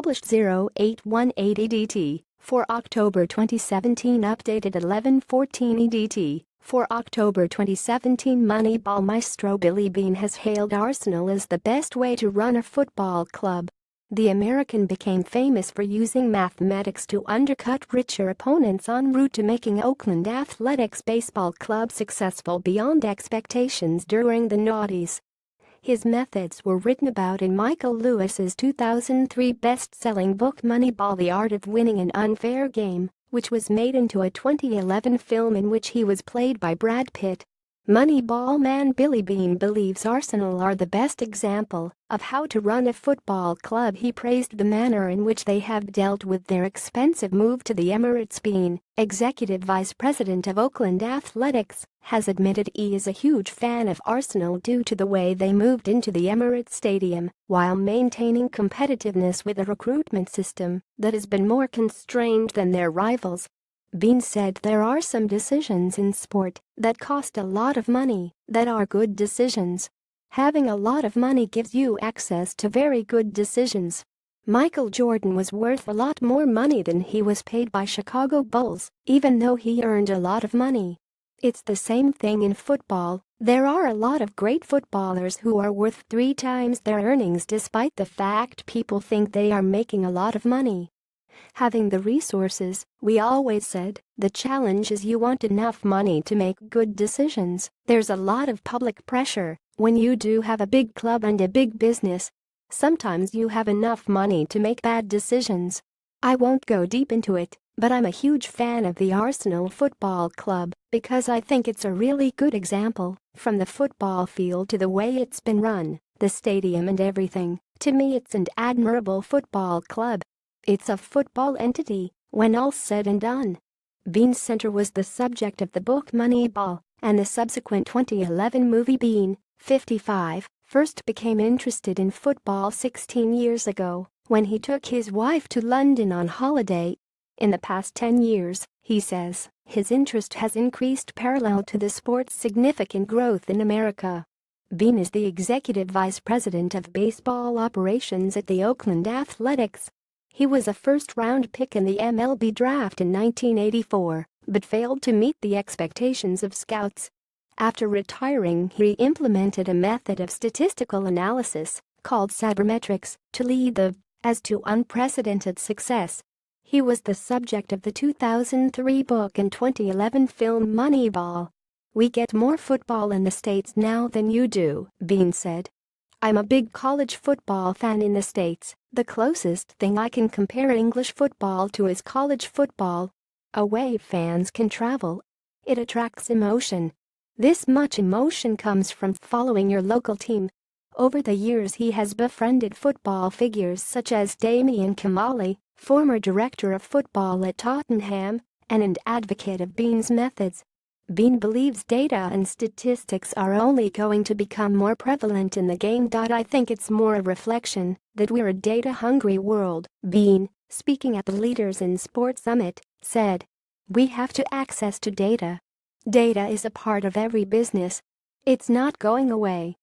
published 0818 EDT for October 2017 updated 1114 EDT for October 2017 Moneyball maestro Billy Beane has hailed Arsenal as the best way to run a football club. The American became famous for using mathematics to undercut richer opponents en route to making Oakland Athletics Baseball Club successful beyond expectations during the noughties. His methods were written about in Michael Lewis's 2003 best-selling book Moneyball The Art of Winning an Unfair Game, which was made into a 2011 film in which he was played by Brad Pitt. Moneyball man Billy Beane believes Arsenal are the best example of how to run a football club. He praised the manner in which they have dealt with their expensive move to the Emirates. Beane, executive vice president of Oakland Athletics, has admitted he is a huge fan of Arsenal due to the way they moved into the Emirates Stadium while maintaining competitiveness with a recruitment system that has been more constrained than their rivals Beane said there are some decisions in sport that cost a lot of money that are good decisions. Having a lot of money gives you access to very good decisions. Michael Jordan was worth a lot more money than he was paid by Chicago Bulls, even though he earned a lot of money. It's the same thing in football, there are a lot of great footballers who are worth three times their earnings despite the fact people think they are making a lot of money having the resources, we always said, the challenge is you want enough money to make good decisions. There's a lot of public pressure when you do have a big club and a big business. Sometimes you have enough money to make bad decisions. I won't go deep into it, but I'm a huge fan of the Arsenal Football Club because I think it's a really good example, from the football field to the way it's been run, the stadium and everything. To me it's an admirable football club it's a football entity, when all's said and done. Beane Center was the subject of the book Moneyball, and the subsequent 2011 movie Beane, 55, first became interested in football 16 years ago when he took his wife to London on holiday. In the past 10 years, he says, his interest has increased parallel to the sport's significant growth in America. Beane is the executive vice president of baseball operations at the Oakland Athletics, he was a first-round pick in the MLB draft in 1984, but failed to meet the expectations of scouts. After retiring he implemented a method of statistical analysis, called sabermetrics, to lead the as to unprecedented success. He was the subject of the 2003 book and 2011 film Moneyball. We get more football in the States now than you do, Beane said. I'm a big college football fan in the States, the closest thing I can compare English football to is college football. Away fans can travel. It attracts emotion. This much emotion comes from following your local team. Over the years he has befriended football figures such as Damien Comolli, former director of football at Tottenham, and an advocate of Beane's methods. Beane believes data and statistics are only going to become more prevalent in the game. I think it's more a reflection that we're a data-hungry world, Beane, speaking at the Leaders in Sports Summit, said. We have to access to data. Data is a part of every business. It's not going away.